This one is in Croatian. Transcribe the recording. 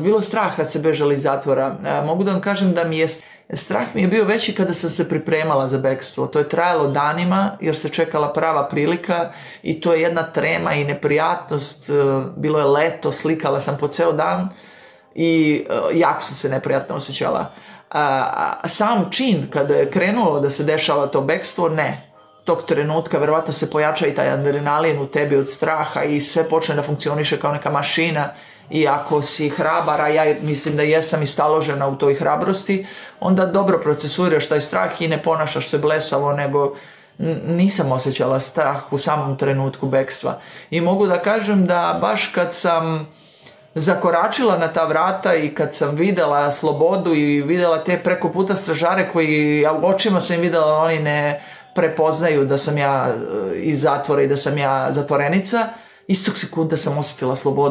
Bilo strah kad se bežali iz zatvora. E, mogu da vam kažem da mi je strah mi je bio veći kada sam se pripremala za bekstvo. To je trajalo danima jer se čekala prava prilika i to je jedna trema i neprijatnost. E, bilo je leto, slikala sam po ceo dan i e, jako sam se neprijatno osjećala. Sam čin kada je krenulo da se dešava to bekstvo, ne tog trenutka verovatno se pojača i taj adrenalin u tebi od straha i sve počne da funkcioniše kao neka mašina i ako si hrabar, a ja mislim da jesam i staložena u toj hrabrosti, onda dobro procesuiraš taj strah i ne ponašaš se blesavo, nego nisam osjećala strah u samom trenutku bekstva. I mogu da kažem da baš kad sam zakoračila na ta vrata i kad sam videla slobodu i videla te preko puta stražare koji, očima sam videla oni ne prepoznaju da sam ja iz zatvora i da sam ja zatvorenica, istog sekunda sam osjetila slobodu.